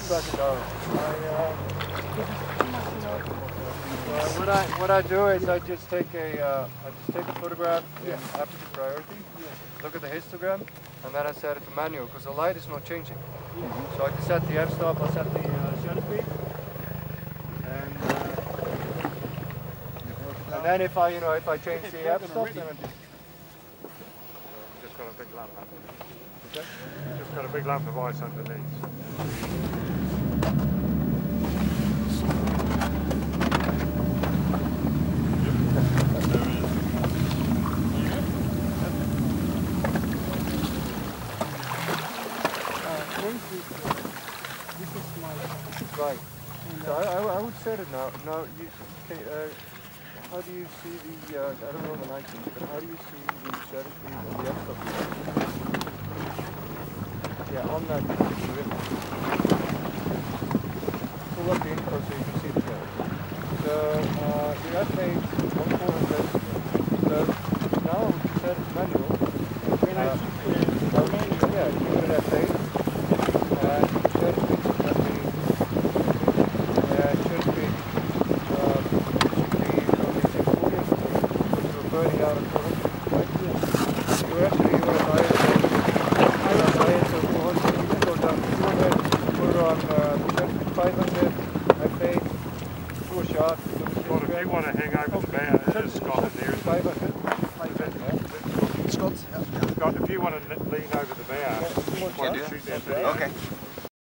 Uh, what I what I do is I just take a uh, I just take a photograph in aperture priority, look at the histogram, and then I set it to manual because the light is not changing. So I can set the f-stop, I set the uh, shutter speed, and uh, and then if I you know if I change the f-stop, then I just Just got a big lamp underneath. Just got a big lamp of ice underneath. Right. So I, I, I would set it now. Now you okay, uh, how do you see the uh, I don't know the lighting, but how do you see the speed and the f-stop? Yeah, on that. Pull up the info so you can see the curve. So uh, your f8 1400. So now we can set it to manual. When I Uh, keep the manual, Yeah, you put it f8. And shutter speed should not be uh, should be um, should be only 640 because we're burning out of 400, right? You actually you want to buy it you want to buy it so 400, you can go down to 200, put it on uh, shutter speed 500, f8, do a shot. Well, if you want to hang over the bow, there's Scott in there. 500. Scott? Scott, if you want to lean over the bow, Yeah, if you want want to to shoot shoot that Okay.